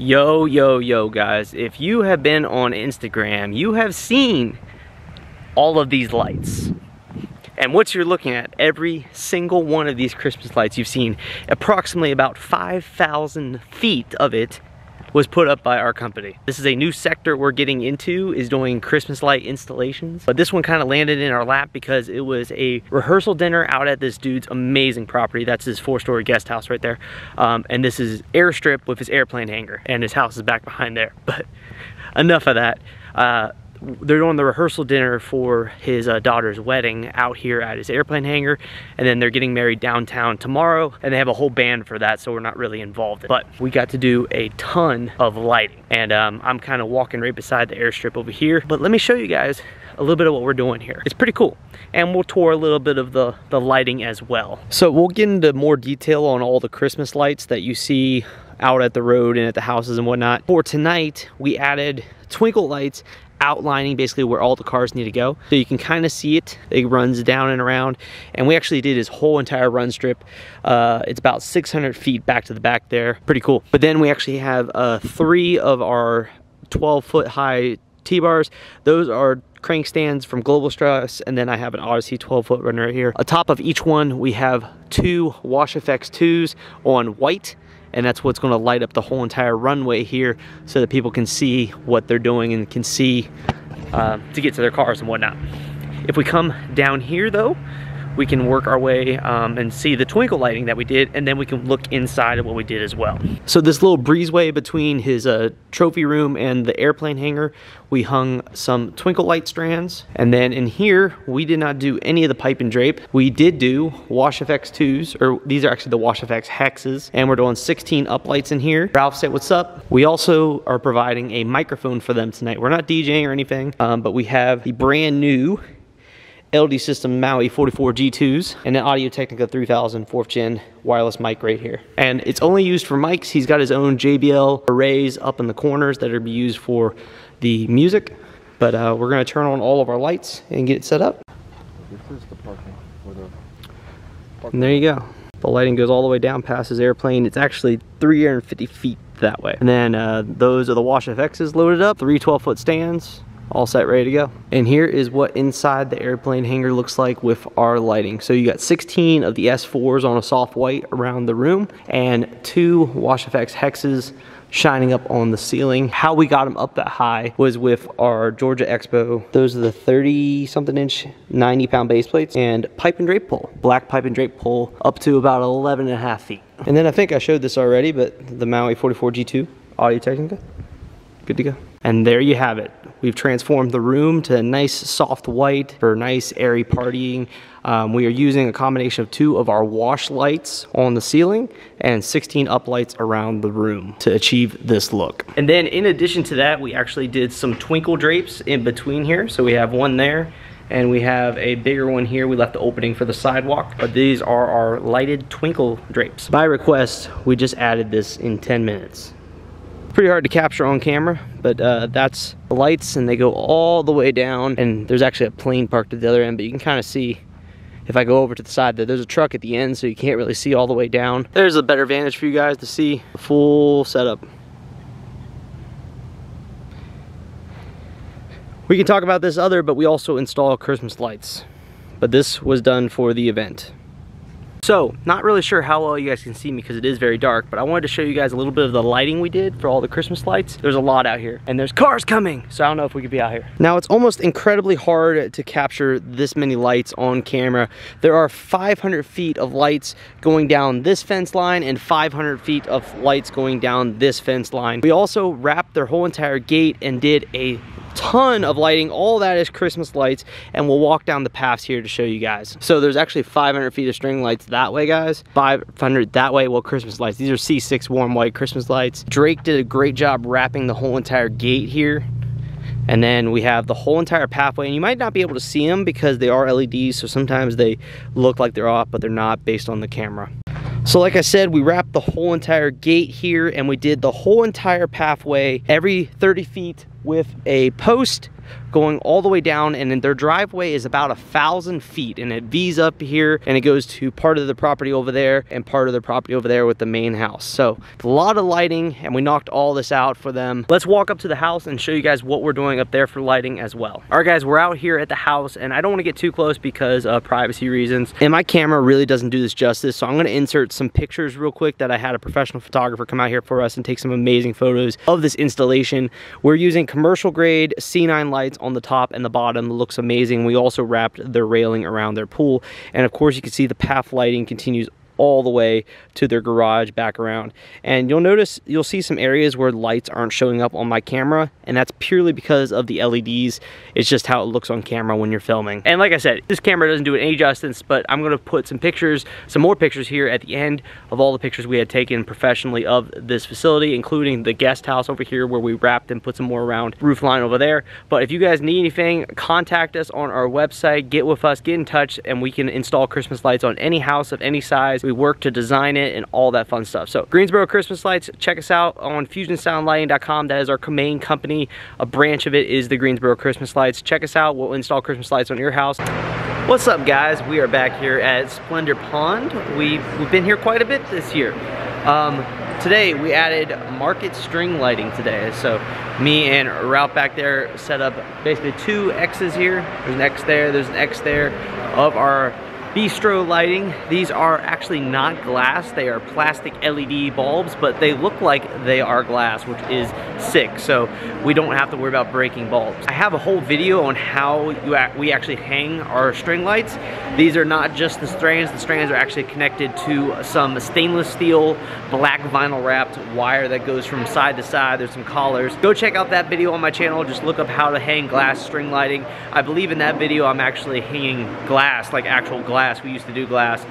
Yo, yo, yo, guys. If you have been on Instagram, you have seen all of these lights. And what you're looking at, every single one of these Christmas lights you've seen, approximately about 5,000 feet of it was put up by our company. This is a new sector we're getting into, is doing Christmas light installations. But this one kind of landed in our lap because it was a rehearsal dinner out at this dude's amazing property. That's his four-story guest house right there. Um, and this is airstrip with his airplane hangar. And his house is back behind there. But enough of that. Uh, they're doing the rehearsal dinner for his uh, daughter's wedding out here at his airplane hangar and then they're getting married downtown tomorrow and they have a whole band for that so we're not really involved in. but we got to do a ton of lighting and um, I'm kind of walking right beside the airstrip over here but let me show you guys a little bit of what we're doing here. It's pretty cool. And we'll tour a little bit of the, the lighting as well. So we'll get into more detail on all the Christmas lights that you see out at the road and at the houses and whatnot. For tonight, we added twinkle lights outlining basically where all the cars need to go. So you can kind of see it. It runs down and around. And we actually did his whole entire run strip. Uh, it's about 600 feet back to the back there. Pretty cool. But then we actually have uh, three of our 12 foot high T-bars. Those are crank stands from Global Truss, and then I have an Odyssey 12 foot runner right here. On top of each one, we have two Wash FX 2s on white and that's what's going to light up the whole entire runway here so that people can see what they're doing and can see uh, to get to their cars and whatnot. If we come down here though, we can work our way um, and see the twinkle lighting that we did and then we can look inside of what we did as well. So this little breezeway between his uh, trophy room and the airplane hangar, we hung some twinkle light strands. And then in here, we did not do any of the pipe and drape. We did do Wash FX 2s, or these are actually the Wash FX hexes, and we're doing 16 uplights in here. Ralph said, what's up? We also are providing a microphone for them tonight. We're not DJing or anything, um, but we have the brand new LD System Maui 44 G2s and an Audio Technica 3000 4th gen wireless mic right here. And it's only used for mics. He's got his own JBL arrays up in the corners that are be used for the music. But uh, we're gonna turn on all of our lights and get it set up. This is the parking for the parking. And there you go. The lighting goes all the way down past his airplane. It's actually 350 feet that way. And then uh, those are the Wash FXs loaded up, three 12 foot stands, all set ready to go. And here is what inside the airplane hangar looks like with our lighting. So you got 16 of the S4s on a soft white around the room and two Wash FX hexes shining up on the ceiling. How we got them up that high was with our Georgia Expo. Those are the 30 something inch, 90 pound base plates and pipe and drape pole. Black pipe and drape pole up to about 11 and a half feet. And then I think I showed this already, but the Maui 44 G2 Audio Technica, good to go. And there you have it. We've transformed the room to a nice soft white for nice airy partying. Um, we are using a combination of two of our wash lights on the ceiling and 16 up lights around the room to achieve this look. And then in addition to that, we actually did some twinkle drapes in between here. So we have one there and we have a bigger one here. We left the opening for the sidewalk, but these are our lighted twinkle drapes. By request, we just added this in 10 minutes pretty hard to capture on camera, but uh, that's the lights and they go all the way down and there's actually a plane parked at the other end, but you can kind of see if I go over to the side there, there's a truck at the end so you can't really see all the way down. There's a better vantage for you guys to see the full setup. We can talk about this other, but we also install Christmas lights. But this was done for the event. So, not really sure how well you guys can see me because it is very dark, but I wanted to show you guys a little bit of the lighting we did for all the Christmas lights. There's a lot out here, and there's cars coming, so I don't know if we could be out here. Now, it's almost incredibly hard to capture this many lights on camera. There are 500 feet of lights going down this fence line and 500 feet of lights going down this fence line. We also wrapped their whole entire gate and did a ton of lighting. All that is Christmas lights, and we'll walk down the paths here to show you guys. So there's actually 500 feet of string lights that way, guys. 500 that way, well, Christmas lights. These are C6 warm white Christmas lights. Drake did a great job wrapping the whole entire gate here. And then we have the whole entire pathway, and you might not be able to see them because they are LEDs, so sometimes they look like they're off, but they're not based on the camera. So like I said, we wrapped the whole entire gate here and we did the whole entire pathway every 30 feet with a post going all the way down and their driveway is about a thousand feet and it V's up here and it goes to part of the property over there and part of the property over there with the main house. So a lot of lighting and we knocked all this out for them. Let's walk up to the house and show you guys what we're doing up there for lighting as well. All right guys, we're out here at the house and I don't want to get too close because of privacy reasons. And my camera really doesn't do this justice. So I'm going to insert some pictures real quick that I had a professional photographer come out here for us and take some amazing photos of this installation. We're using commercial grade C9 lights on the top and the bottom. Looks amazing. We also wrapped the railing around their pool. And of course, you can see the path lighting continues all the way to their garage back around. And you'll notice, you'll see some areas where lights aren't showing up on my camera, and that's purely because of the LEDs. It's just how it looks on camera when you're filming. And like I said, this camera doesn't do it any justice, but I'm gonna put some pictures, some more pictures here at the end of all the pictures we had taken professionally of this facility, including the guest house over here where we wrapped and put some more around roof line over there. But if you guys need anything, contact us on our website, get with us, get in touch, and we can install Christmas lights on any house of any size. We work to design it and all that fun stuff. So Greensboro Christmas Lights, check us out on fusionsoundlighting.com. That is our main company. A branch of it is the Greensboro Christmas Lights. Check us out. We'll install Christmas lights on your house. What's up guys? We are back here at Splendor Pond. We, we've been here quite a bit this year. Um, today we added market string lighting today. So me and Ralph back there set up basically two X's here. There's an X there, there's an X there of our Bistro lighting. These are actually not glass. They are plastic LED bulbs, but they look like they are glass, which is sick. So we don't have to worry about breaking bulbs. I have a whole video on how you we actually hang our string lights. These are not just the strands. The strands are actually connected to some stainless steel black vinyl wrapped wire that goes from side to side. There's some collars. Go check out that video on my channel. Just look up how to hang glass string lighting. I believe in that video I'm actually hanging glass, like actual glass glass. We used to do glass.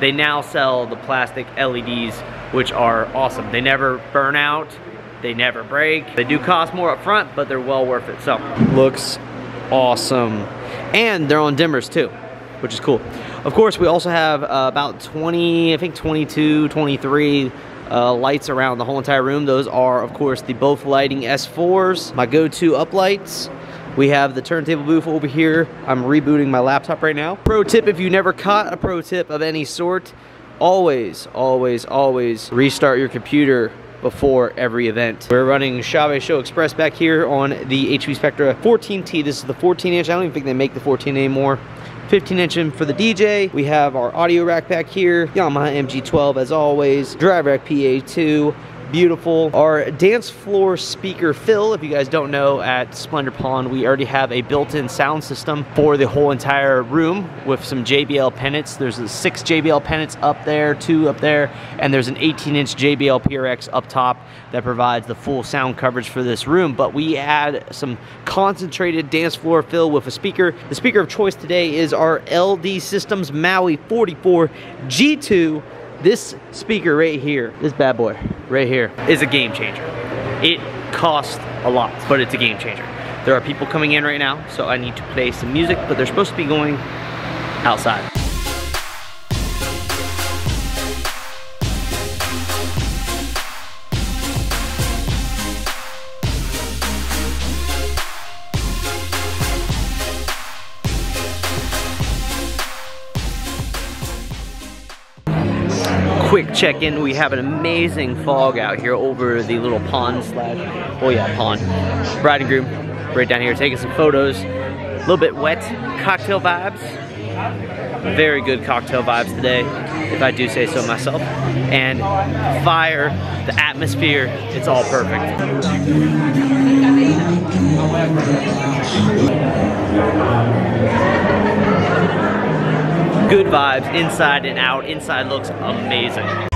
They now sell the plastic LEDs, which are awesome. They never burn out. They never break. They do cost more up front, but they're well worth it. So, looks awesome. And they're on dimmers too, which is cool. Of course, we also have uh, about 20, I think 22, 23 uh, lights around the whole entire room. Those are, of course, the Both Lighting S4s, my go-to uplights. We have the turntable booth over here. I'm rebooting my laptop right now. Pro tip, if you never caught a pro tip of any sort, always, always, always restart your computer before every event. We're running Chauvet Show Express back here on the HP Spectre 14T. This is the 14 inch. I don't even think they make the 14 anymore. 15 inch in for the DJ. We have our audio rack back here. Yamaha MG12 as always. Drive rack PA2 beautiful. Our dance floor speaker fill, if you guys don't know, at Splendor Pond, we already have a built-in sound system for the whole entire room with some JBL pendants. There's six JBL pendants up there, two up there, and there's an 18-inch JBL PRX up top that provides the full sound coverage for this room. But we add some concentrated dance floor fill with a speaker. The speaker of choice today is our LD Systems Maui 44 G2 this speaker right here, this bad boy right here, is a game changer. It costs a lot, but it's a game changer. There are people coming in right now, so I need to play some music, but they're supposed to be going outside. Quick check-in. We have an amazing fog out here over the little pond slash, oh yeah, pond. Bride and groom right down here taking some photos. A little bit wet, cocktail vibes. Very good cocktail vibes today, if I do say so myself. And fire, the atmosphere, it's all perfect vibes inside and out. Inside looks amazing.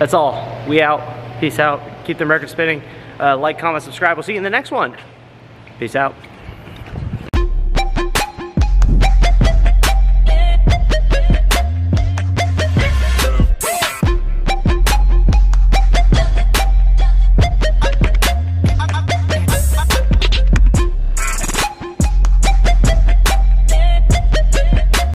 That's all. We out. Peace out. Keep the record spinning. Uh, like, comment, subscribe. We'll see you in the next one. Peace out.